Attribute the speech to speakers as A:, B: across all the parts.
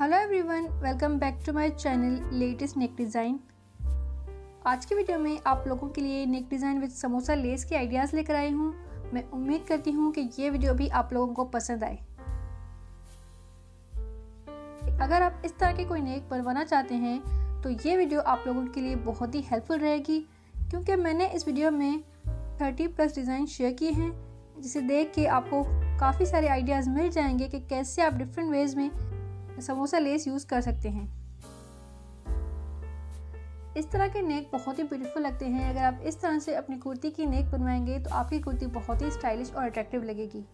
A: Hello everyone welcome back to my channel latest neck design आज की video में आप लोगों के लिए neck design with samosa lace के आइडियाज़ लेकर आई हूँ। मैं उम्मीद करती हूँ कि ये वीडियो भी आप लोगों को पसंद आए। अगर आप इस तरह के कोई नेक बनवाना चाहते हैं तो ये वीडियो आप लोगों के लिए बहुत ही हेल्पफुल रहेगी, क्योंकि मैंने इस वीडियो में 30 प्लस डिज़ाइन शेयर किए हैं, जिसे देख के आपको काफ़ी सारे आइडियाज़ मिल जाएँगे कि कैसे आप डिफरेंट वेज में समोसा लेस यूज़ कर सकते हैं। इस तरह के नेक बहुत ही ब्यूटीफुल लगते हैं। अगर आप इस तरह से अपनी कुर्ती की नेक बनवाएँगे तो आपकी कुर्ती बहुत ही स्टाइलिश और अट्रैक्टिव लगेगी।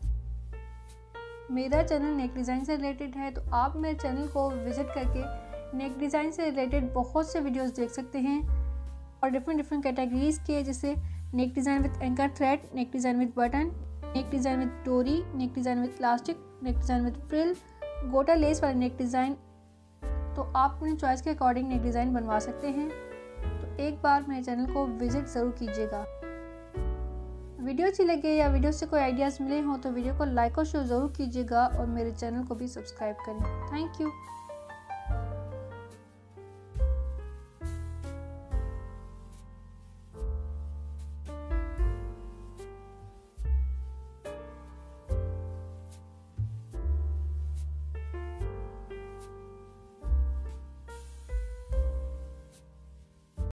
A: मेरा चैनल नेक डिज़ाइन से रिलेटेड है तो आप मेरे चैनल को विज़िट करके नेक डिज़ाइन से रिलेटेड बहुत से वीडियोस देख सकते हैं और डिफरेंट डिफरेंट कैटेगरीज के, जैसे neck design with anchor thread neck design with button neck design with डोरी neck design with plastic neck design with frill गोटा लेस वाले नेक डिज़ाइन तो आप अपने चॉइस के अकॉर्डिंग नेक डिज़ाइन बनवा सकते हैं। तो एक बार मेरे चैनल को विज़िट ज़रूर कीजिएगा। वीडियो अच्छी लगे या वीडियो से कोई आइडियाज़ मिले हों तो वीडियो को लाइक और शेयर ज़रूर कीजिएगा और मेरे चैनल को भी सब्सक्राइब करें। Thank you.